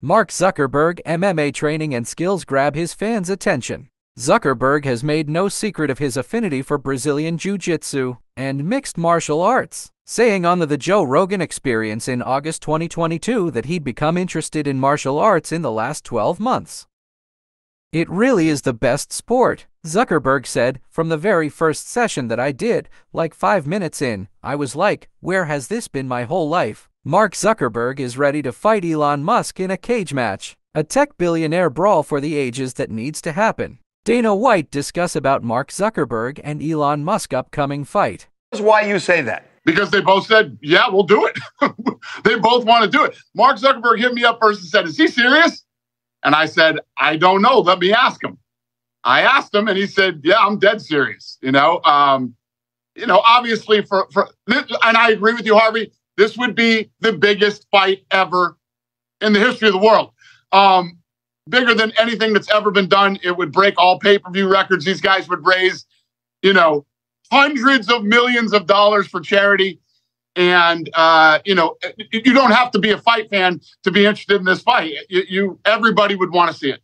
Mark Zuckerberg MMA training and skills grab his fans' attention. Zuckerberg has made no secret of his affinity for Brazilian Jiu Jitsu and mixed martial arts, saying on the the Joe Rogan experience in August 2022 that he'd become interested in martial arts in the last 12 months. It really is the best sport, Zuckerberg said. From the very first session that I did, like five minutes in, I was like, where has this been my whole life? Mark Zuckerberg is ready to fight Elon Musk in a cage match, a tech billionaire brawl for the ages that needs to happen. Dana White discuss about Mark Zuckerberg and Elon Musk upcoming fight. That's why you say that. Because they both said, yeah, we'll do it. they both want to do it. Mark Zuckerberg hit me up first and said, is he serious? And I said, I don't know. Let me ask him. I asked him, and he said, "Yeah, I'm dead serious." You know, um, you know, obviously for for, and I agree with you, Harvey. This would be the biggest fight ever in the history of the world. Um, bigger than anything that's ever been done. It would break all pay per view records. These guys would raise, you know, hundreds of millions of dollars for charity. And uh, you know, you don't have to be a fight fan to be interested in this fight. You, you everybody would want to see it.